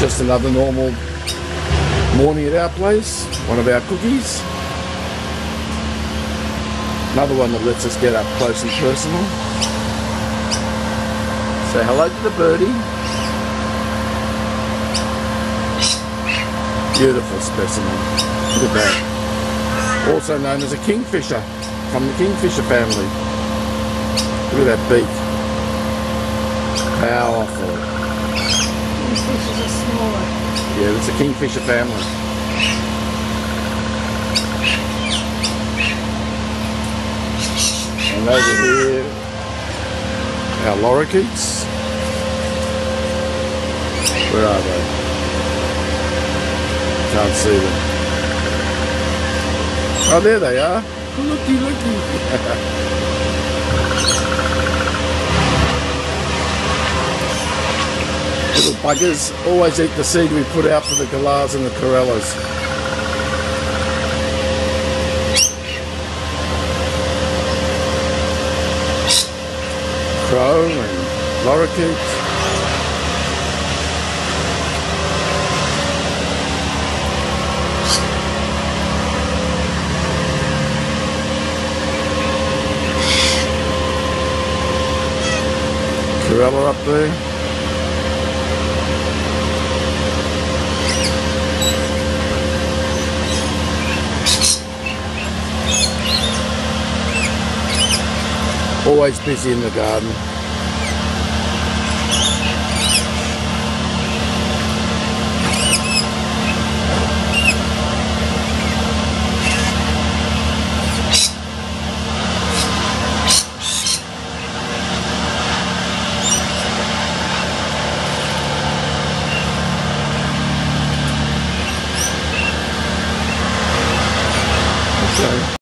Just another normal morning at our place. One of our cookies. Another one that lets us get up close and personal. Say hello to the birdie. Beautiful specimen. Look at that. Also known as a kingfisher from the kingfisher family. Look at that beak. Powerful. Kingfishers are smaller. Yeah, it's a kingfisher family. And over here, our lorikeets. Where are they? Can't see them. Oh, there they are. Looky, looky. Little buggers always eat the seed we put out for the galahs and the corellas. Crow and lorikeets. Corella up there. Always busy in the garden. Okay.